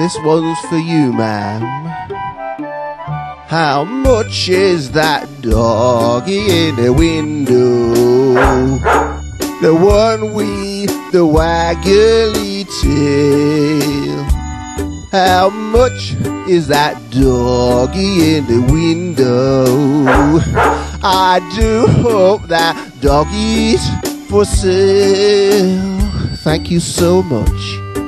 This one's for you, ma'am. How much is that doggy in the window? The one with the waggly tail. How much is that doggy in the window? I do hope that doggy's for sale. Thank you so much.